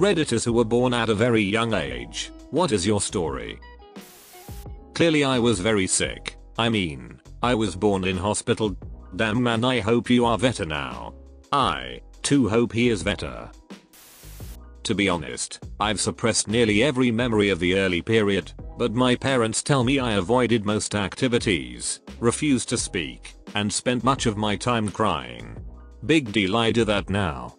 Redditors who were born at a very young age, what is your story? Clearly I was very sick. I mean, I was born in hospital. Damn man I hope you are better now. I, too hope he is better. To be honest, I've suppressed nearly every memory of the early period, but my parents tell me I avoided most activities, refused to speak, and spent much of my time crying. Big deal I do that now.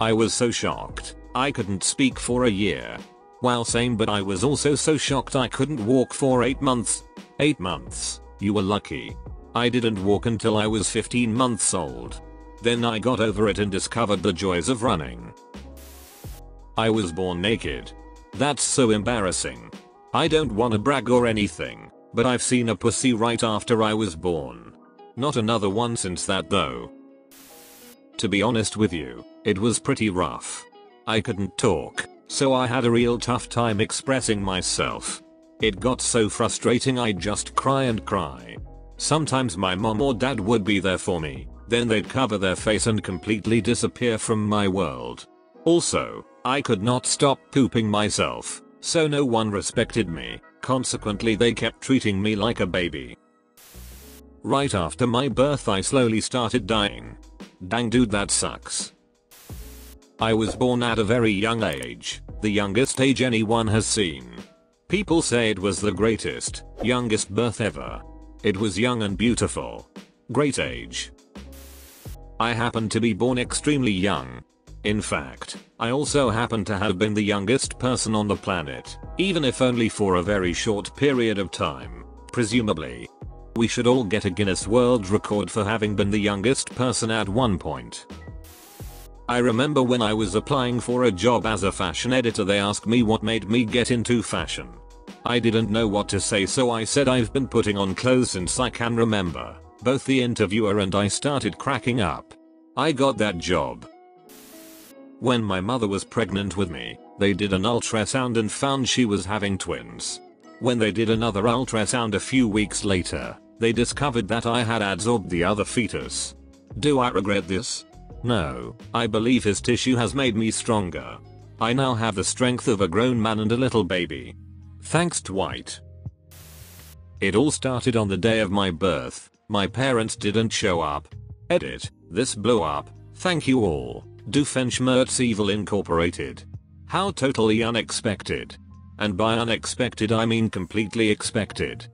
I was so shocked, I couldn't speak for a year. Well same but I was also so shocked I couldn't walk for 8 months. 8 months, you were lucky. I didn't walk until I was 15 months old. Then I got over it and discovered the joys of running. I was born naked. That's so embarrassing. I don't wanna brag or anything, but I've seen a pussy right after I was born. Not another one since that though. To be honest with you, it was pretty rough. I couldn't talk, so I had a real tough time expressing myself. It got so frustrating I'd just cry and cry. Sometimes my mom or dad would be there for me, then they'd cover their face and completely disappear from my world. Also, I could not stop pooping myself, so no one respected me, consequently they kept treating me like a baby. Right after my birth I slowly started dying. Dang dude that sucks. I was born at a very young age, the youngest age anyone has seen. People say it was the greatest, youngest birth ever. It was young and beautiful. Great age. I happened to be born extremely young, in fact, I also happen to have been the youngest person on the planet, even if only for a very short period of time, presumably. We should all get a Guinness World Record for having been the youngest person at one point. I remember when I was applying for a job as a fashion editor they asked me what made me get into fashion. I didn't know what to say so I said I've been putting on clothes since I can remember. Both the interviewer and I started cracking up. I got that job. When my mother was pregnant with me, they did an ultrasound and found she was having twins. When they did another ultrasound a few weeks later, they discovered that I had adsorbed the other fetus. Do I regret this? No, I believe his tissue has made me stronger. I now have the strength of a grown man and a little baby. Thanks Dwight. It all started on the day of my birth. My parents didn't show up. Edit. This blew up. Thank you all. Doofenshmirtz Evil Incorporated. How totally unexpected. And by unexpected I mean completely expected.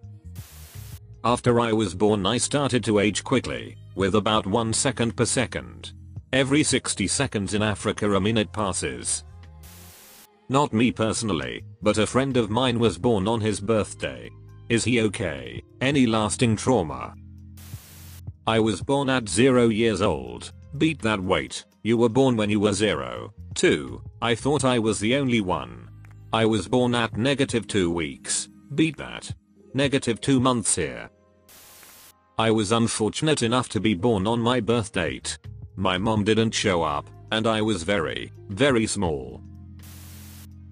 After I was born I started to age quickly, with about 1 second per second. Every 60 seconds in Africa a minute passes. Not me personally, but a friend of mine was born on his birthday. Is he okay? Any lasting trauma? I was born at 0 years old. Beat that weight. You were born when you were 0. 2. I thought I was the only one. I was born at negative 2 weeks. Beat that. Negative 2 months here. I was unfortunate enough to be born on my birth date. My mom didn't show up, and I was very, very small.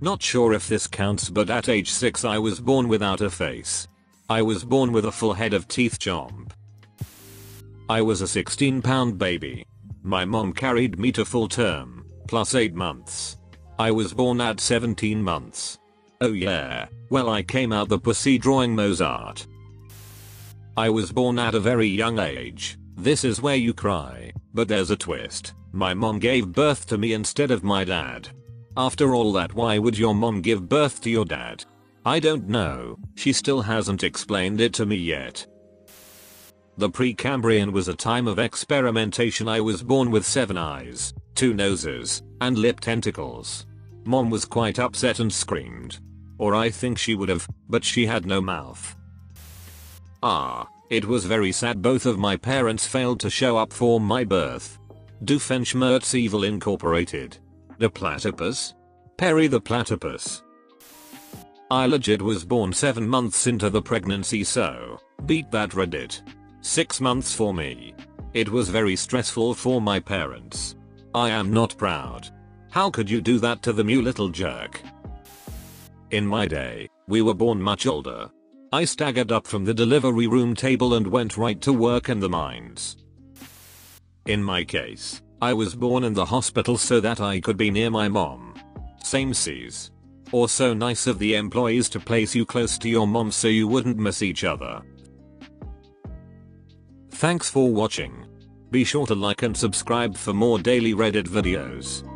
Not sure if this counts but at age 6 I was born without a face. I was born with a full head of teeth chomp. I was a 16 pound baby. My mom carried me to full term, plus 8 months. I was born at 17 months. Oh yeah, well I came out the pussy drawing Mozart. I was born at a very young age. This is where you cry, but there's a twist. My mom gave birth to me instead of my dad. After all that why would your mom give birth to your dad? I don't know, she still hasn't explained it to me yet. The Precambrian was a time of experimentation I was born with 7 eyes, 2 noses, and lip tentacles. Mom was quite upset and screamed. Or I think she would have, but she had no mouth. Ah, it was very sad both of my parents failed to show up for my birth. Doofenshmirtz Evil Incorporated. The platypus? Perry the platypus. I legit was born 7 months into the pregnancy so, beat that Reddit. 6 months for me. It was very stressful for my parents. I am not proud. How could you do that to them you little jerk? In my day, we were born much older. I staggered up from the delivery room table and went right to work in the mines. In my case, I was born in the hospital so that I could be near my mom. Same seas. Or so nice of the employees to place you close to your mom so you wouldn't miss each other. Thanks for watching. Be sure to like and subscribe for more daily Reddit videos.